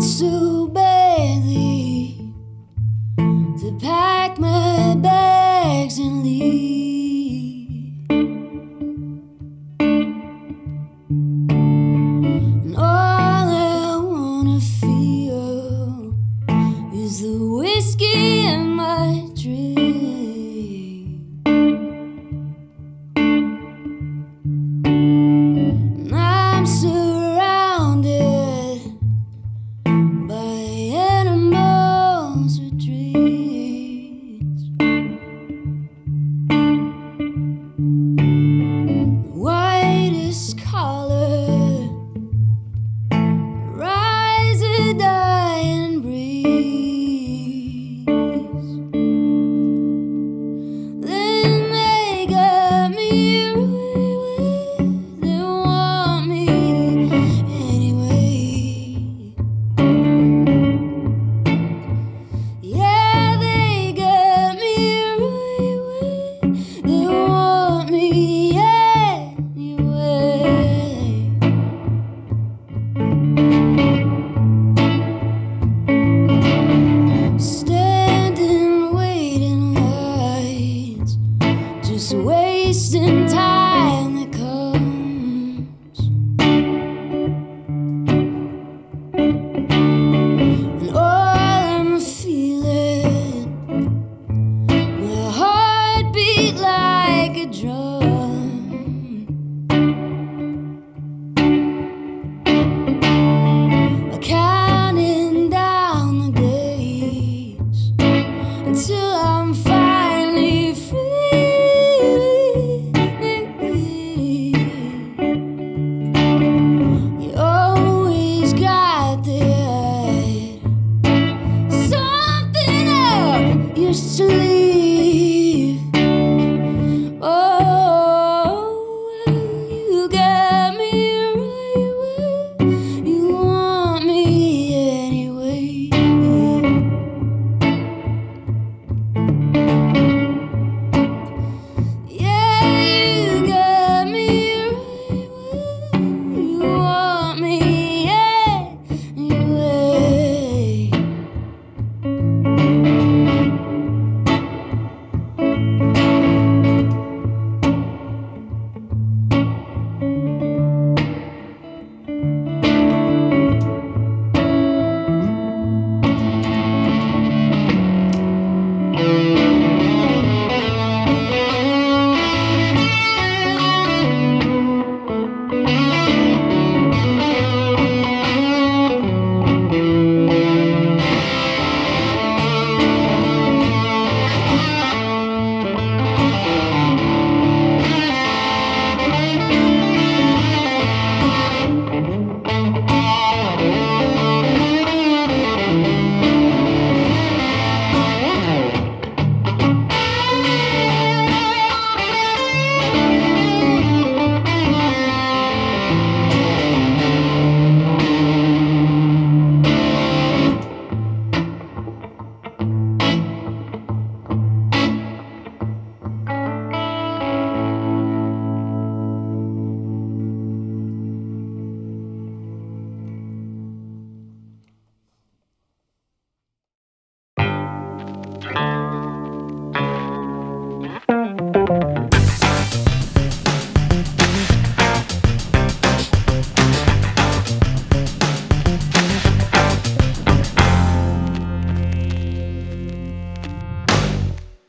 wants to bathe to pack my